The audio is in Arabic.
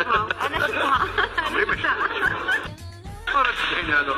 أنا شفتها أنا شفتها ما مرة هذا